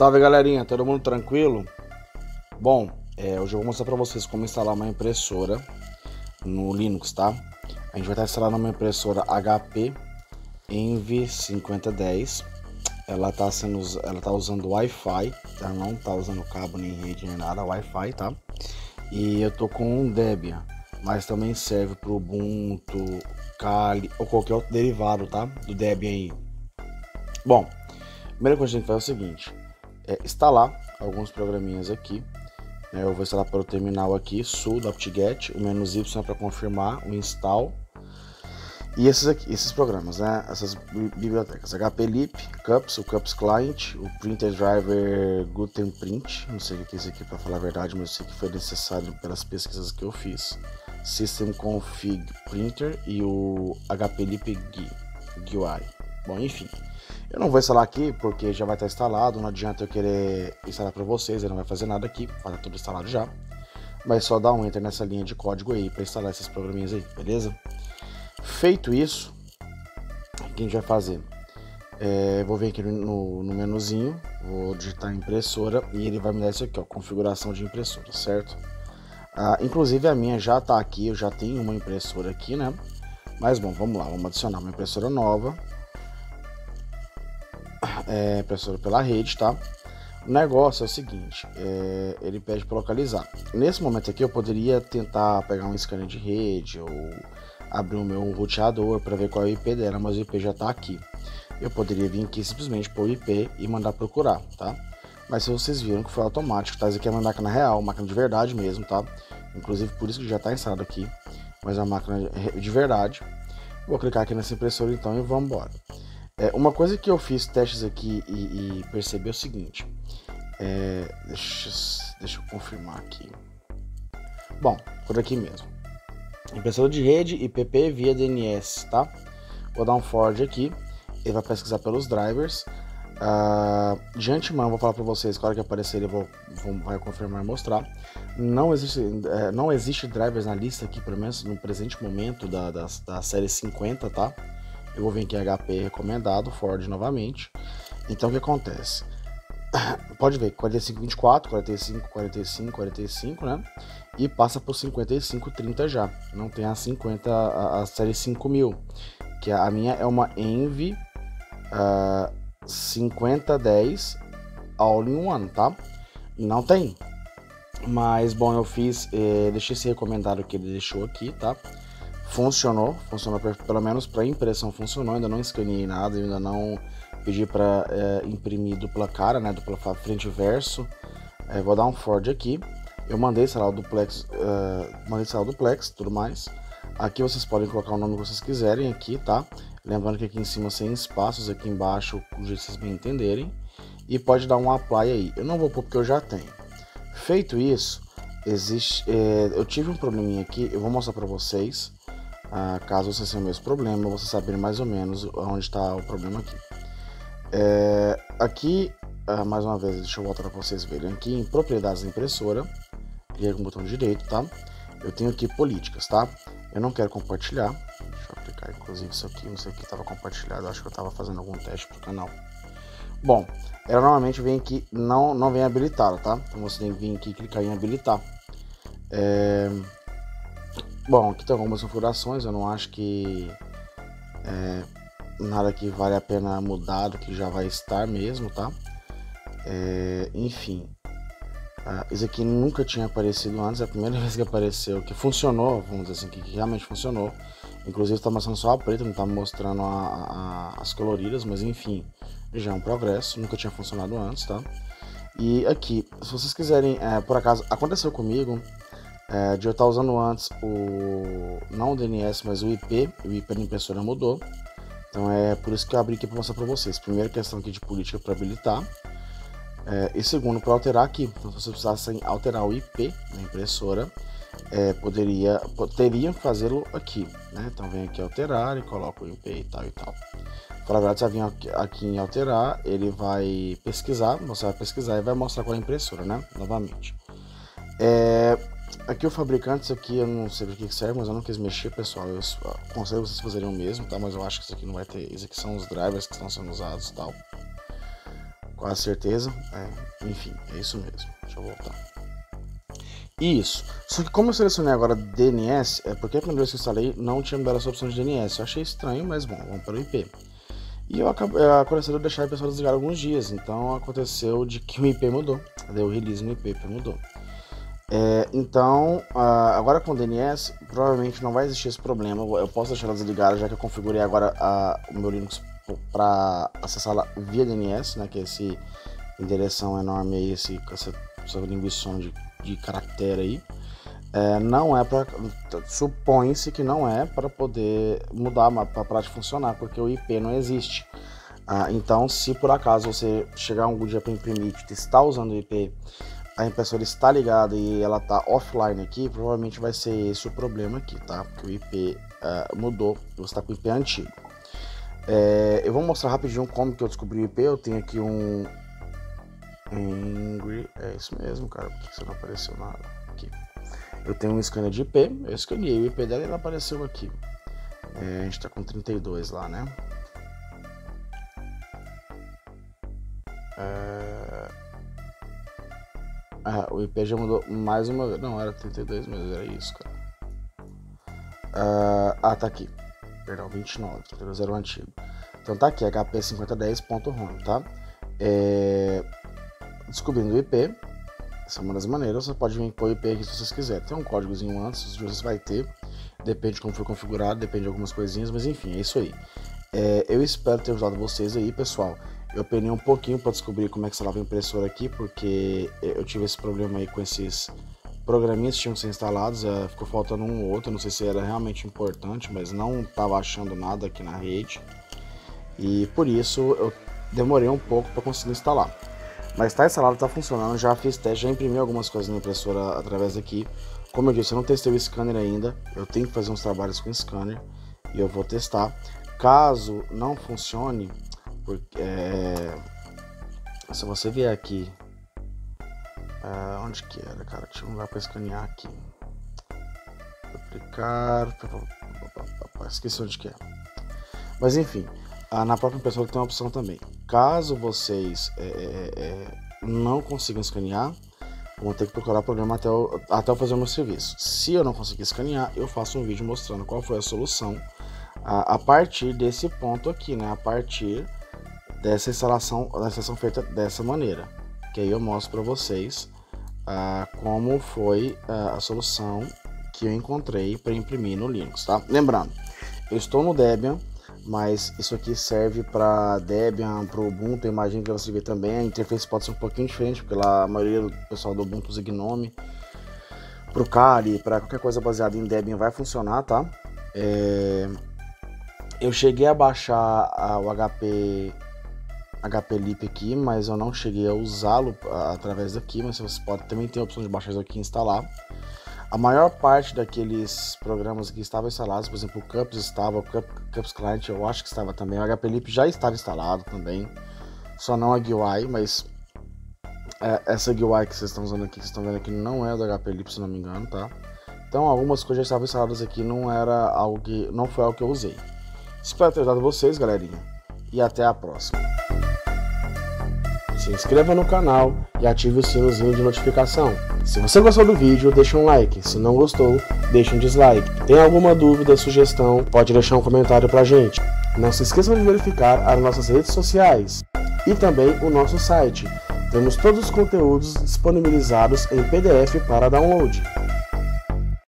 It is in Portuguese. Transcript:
Salve galerinha, todo mundo tranquilo? Bom, é, hoje eu vou mostrar para vocês como instalar uma impressora no Linux, tá? A gente vai estar instalando uma impressora HP Envy 5010. Ela tá sendo, ela tá usando Wi-Fi, ela não tá usando cabo nem rede nem nada, Wi-Fi, tá? E eu tô com um Debian, mas também serve para Ubuntu, Kali ou qualquer outro derivado, tá? Do Debian aí. Bom, a primeira coisa que a gente faz é o seguinte: é instalar alguns programinhas aqui. Né? Eu vou instalar pelo terminal aqui, sudo apt-get, o menos y é para confirmar o install. E esses aqui, esses programas, né? Essas bibliotecas, HPLIP, Cups, o Cups Client, o Printer Driver Gutenprint, não sei o que é isso aqui para falar a verdade, mas eu sei que foi necessário pelas pesquisas que eu fiz. System Config Printer e o HPLIP GUI. Bom, enfim, eu não vou instalar aqui porque já vai estar instalado, não adianta eu querer instalar para vocês, ele não vai fazer nada aqui, vai estar tudo instalado já. Mas só dar um enter nessa linha de código aí para instalar esses programinhas aí, beleza? Feito isso, o que a gente vai fazer? É, vou vir aqui no, no menuzinho, vou digitar impressora e ele vai me dar isso aqui, ó, configuração de impressora, certo? Ah, inclusive a minha já está aqui, eu já tenho uma impressora aqui, né? Mas bom, vamos lá, vamos adicionar uma impressora nova é, impressora pela rede, tá? O negócio é o seguinte, é, ele pede para localizar. Nesse momento aqui eu poderia tentar pegar um scanner de rede ou abrir o meu roteador para ver qual é o IP dela, mas o IP já está aqui. Eu poderia vir aqui simplesmente pôr o IP e mandar procurar, tá? Mas se vocês viram que foi automático, tá? Isso aqui é uma máquina real, máquina de verdade mesmo, tá? Inclusive por isso que já está instalado aqui, mas é uma máquina de verdade. Vou clicar aqui nessa impressora então e vamos embora. É, uma coisa que eu fiz testes aqui e, e percebi é o seguinte. É, deixa, deixa eu confirmar aqui. Bom, por aqui mesmo. Impressora de rede IPP via DNS, tá? Vou dar um forward aqui. Ele vai pesquisar pelos drivers. Uh, de antemão, vou falar para vocês, claro que aparecer ele vou, vou, vai confirmar e mostrar. Não existe, é, não existe drivers na lista aqui, pelo menos no presente momento da, da, da série 50, tá? Eu vou vir aqui HP recomendado, Ford novamente. Então o que acontece? Pode ver, 45, 24, 45, 45, 45, né? E passa por 55, 30 já. Não tem a 50, a, a série 5000. Que a minha é uma Envy uh, 5010 All in One, tá? Não tem. Mas, bom, eu fiz, eh, deixei esse recomendado que ele deixou aqui, tá? Funcionou, funcionou pelo menos para impressão funcionou, ainda não escaneei nada, ainda não pedi para é, imprimir dupla cara, né, dupla frente e verso. É, vou dar um Ford aqui. Eu mandei sei lá, o duplex, uh, mandei sei lá, o duplex, tudo mais. Aqui vocês podem colocar o nome que vocês quiserem aqui, tá? Lembrando que aqui em cima sem espaços, aqui embaixo, o jeito vocês bem entenderem. E pode dar um apply aí. Eu não vou pôr porque eu já tenho. Feito isso, existe, é, eu tive um probleminha aqui, eu vou mostrar para vocês. Ah, caso você tenha o mesmo problema, você saber mais ou menos onde está o problema aqui. É, aqui, ah, mais uma vez, deixa eu voltar para vocês verem aqui em propriedades da impressora, clique com o botão direito, tá? Eu tenho aqui políticas, tá? Eu não quero compartilhar, deixa eu aplicar inclusive isso aqui, não sei o que estava compartilhado, acho que eu estava fazendo algum teste pro canal. Bom, ela normalmente vem aqui, não, não vem habilitada, tá? Então você tem que vir aqui e clicar em habilitar. É, Bom, aqui tem algumas configurações, eu não acho que é, nada que vale a pena mudar do que já vai estar mesmo, tá? É, enfim, uh, isso aqui nunca tinha aparecido antes, é a primeira vez que apareceu, que funcionou, vamos dizer assim, que, realmente funcionou. Inclusive está mostrando só a preta, não está mostrando a, a, as coloridas, mas enfim, já é um progresso, nunca tinha funcionado antes, tá? E aqui, se vocês quiserem, é, por acaso, aconteceu comigo, é, de eu estar usando antes o não o DNS, mas o IP, o IP da impressora mudou. Então é por isso que eu abri aqui para mostrar para vocês. Primeira questão aqui de política para habilitar. É, e segundo, para alterar aqui. Então, se vocês precisassem alterar o IP da impressora, é, poderia, fazê-lo aqui. Né? Então vem aqui alterar e coloca o IP e tal e tal. Para vai vir aqui em alterar, ele vai pesquisar, você vai pesquisar e vai mostrar qual é a impressora, né? Novamente. É, Aqui o fabricante, isso aqui eu não sei para que serve, mas eu não quis mexer, pessoal. Eu aconselho vocês fazerem o mesmo, tá? Mas eu acho que isso aqui não vai ter. Isso aqui são os drivers que estão sendo usados e tal. quase certeza. É, enfim, é isso mesmo. Deixa eu voltar. Isso. Só que como eu selecionei agora DNS, é porque a primeira vez que eu instalei não tinha me dado essa opção de DNS. Eu achei estranho, mas bom, vamos para o IP. E eu acabei, aconteceu de deixar a pessoa desligar alguns dias, então aconteceu de que o IP mudou. Deu release no IP, mudou. É, então, agora com o DNS, provavelmente não vai existir esse problema. Eu posso deixar ela desligada, já que eu configurei agora o meu Linux para acessá-la via DNS, né, que é esse endereção enorme aí, esse, essa, essa linguição de, de caractere aí. É, não é para. Supõe-se que não é para poder mudar para a prática funcionar, porque o IP não existe. Ah, então, se por acaso você chegar um dia para imprimir que está usando o IP, a impressora está ligada e ela está offline aqui, provavelmente vai ser esse o problema aqui, tá? Porque o IP uh, mudou, você está com o IP antigo. É, eu vou mostrar rapidinho como que eu descobri o IP. Eu tenho aqui um Angry, é isso mesmo, cara. Por que você não apareceu nada aqui? Eu tenho um scanner de IP, eu escaneei o IP dela e ela apareceu aqui. É, a gente tá com 32 lá, né? É... Ah, o IP já mudou mais uma vez. Não, era 32 mesmo, era isso, cara. Uh, ah, tá aqui. Perdão, 29, 32 era o antigo. Então tá aqui, hp5010.rom, tá? É... Descobrindo o IP, essa é uma das maneiras, você pode vir pôr o IP aqui se vocês quiserem. Tem um códigozinho antes, você vai ter, depende de como foi configurado, depende de algumas coisinhas, mas enfim, é isso aí. É, eu espero ter ajudado vocês aí, pessoal. Eu penei um pouquinho para descobrir como é que instalava a impressora aqui, porque eu tive esse problema aí com esses programinhas que tinham que ser instalados, é, ficou faltando um ou outro, não sei se era realmente importante, mas não estava achando nada aqui na rede. E por isso eu demorei um pouco para conseguir instalar. Mas está instalado, está funcionando, já fiz teste, já imprimi algumas coisas na impressora através daqui. Como eu disse, eu não testei o scanner ainda, eu tenho que fazer uns trabalhos com o scanner e eu vou testar. Caso não funcione, porque é, se você vier aqui, é, onde que era, cara? Tinha um lugar para escanear aqui. Aplicar, esqueci onde que é. Mas enfim, na própria impressora tem uma opção também. Caso vocês é, é, é, não consigam escanear, vão ter que procurar o programa até eu, até eu fazer o meu serviço. Se eu não conseguir escanear, eu faço um vídeo mostrando qual foi a solução a partir desse ponto aqui, né? A partir dessa instalação, da instalação feita dessa maneira. Que aí eu mostro para vocês ah, como foi ah, a solução que eu encontrei para imprimir no Linux, tá? Lembrando, eu estou no Debian, mas isso aqui serve para Debian, para Ubuntu, eu imagino que você vê também. A interface pode ser um pouquinho diferente, porque lá a maioria do pessoal do Ubuntu usa Gnome. Para o Kali, para qualquer coisa baseada em Debian vai funcionar, tá? É... Eu cheguei a baixar o HP HP Lip aqui, mas eu não cheguei a usá-lo através daqui, mas você pode também ter a opção de baixar isso aqui e instalar. A maior parte daqueles programas que estavam instalados, por exemplo, o Cups estava, o Cups Client eu acho que estava também, o HP Lip já estava instalado também, só não a GUI, mas é, essa GUI que vocês estão usando aqui, que vocês estão vendo aqui, não é do HP Lip, se não me engano, tá? Então algumas coisas já estavam instaladas aqui, não era algo que, não foi algo que eu usei. Espero ter ajudado vocês, galerinha, e até a próxima. Se inscreva no canal e ative o sinozinho de notificação. Se você gostou do vídeo, deixa um like. Se não gostou, deixa um dislike. Tem alguma dúvida, sugestão, pode deixar um comentário pra gente. Não se esqueça de verificar as nossas redes sociais e também o nosso site. Temos todos os conteúdos disponibilizados em PDF para download.